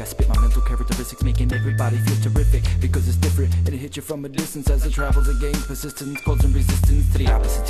I spit my mental characteristics, making everybody feel terrific from a distance as it travels again. Persistence causing resistance to the opposite.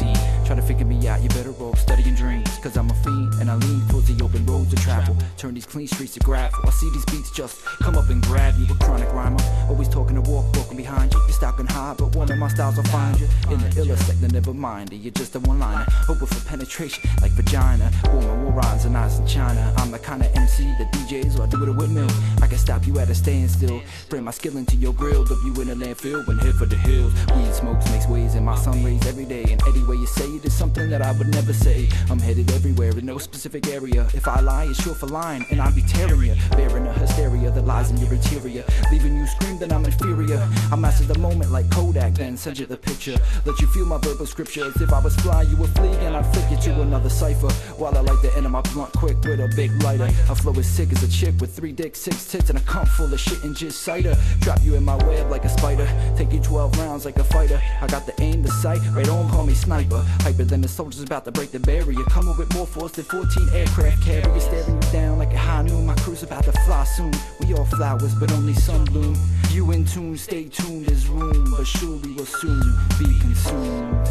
Try to figure me out, you better off studying dreams. Cause I'm a fiend and I lean towards the open roads to travel. Turn these clean streets to gravel. I see these beats just come up and grab you. A chronic rhymer, always talking to walk, walking behind you. You're stalking high, but one of my styles will find you. In the iller sector, never mind. You're just a one liner. Hoping for penetration like vagina. Woman, war rhymes and eyes in China. I'm the kind of MC that DJs or I do it a windmill. I can stop you at a standstill. Bring my skill into your grill. Dump you in a landfill when hit for the hills. Weed smokes makes waves in my sun rays every day. And any way you say it is something that I would never say. I'm headed everywhere in no specific area. If I lie, it's sure for lying, and I'll be tearing you. Bearing a hysteria that lies in your interior. Leaving you scream that I'm inferior. I master the moment like Kodak, then send you the picture. Let you feel my verbal scriptures. If I was fly, you would flee, and I'd flick you to another cipher. While I light the end of my blunt quick with a big lighter. I flow as sick as a chick with three dicks, six tits, and a cup full of shit and just cider. Drop you in my web like a spider. Take you 12 rounds like a fighter. I got the aim, the sight, right on, call me sniper. Hyper than the soldiers about to break the barrier. Coming with more force than 14 aircraft carriers. Staring you down like a high noon. My crew's about to fly soon. We all flowers, but only some bloom. You in tune, stay tuned, there's room, but surely we'll soon be consumed.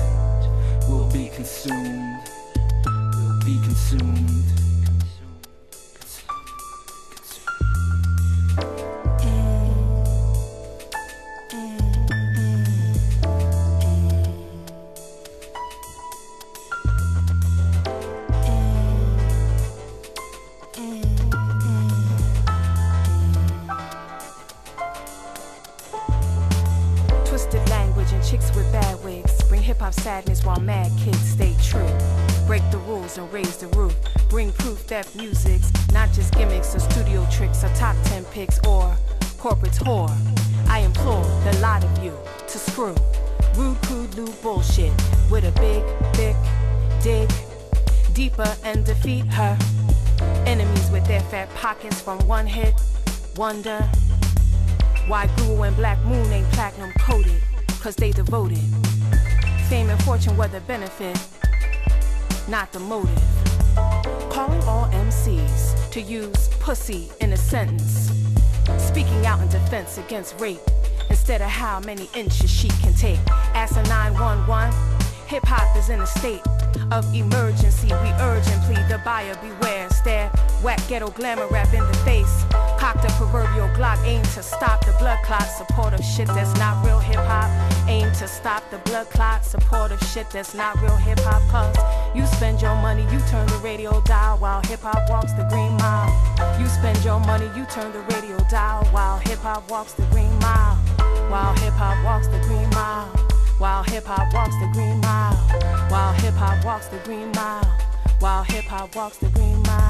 We'll be consumed. We'll be consumed. Sadness while mad kids stay true. Break the rules and raise the roof. Bring proof that music's not just gimmicks or studio tricks or top 10 picks or corporate's whore. I implore the lot of you to screw. Rude, crude, lewd bullshit with a big, thick dig deeper and defeat her. Enemies with their fat pockets from one hit wonder why Guru and Black Moon ain't platinum coated, cause they devoted. Fame and fortune were the benefit, not the motive. Calling all MCs to use pussy in a sentence. Speaking out in defense against rape, instead of how many inches she can take. Ask a 911, hip hop is in a state of emergency. We urge and plead the buyer beware. Whack ghetto glamour rap in the face. Cocked a proverbial Glock, aim to stop the blood clot. Supportive shit that's not real hip hop. Aim to stop the blood clot. Supportive shit that's not real hip hop. Cause you spend your money, you turn the radio dial while hip hop walks the green mile. You spend your money, you turn the radio dial while hip hop walks the green mile. While hip hop walks the green mile. While hip hop walks the green mile. While hip hop walks the green mile. While hip hop walks the green mile.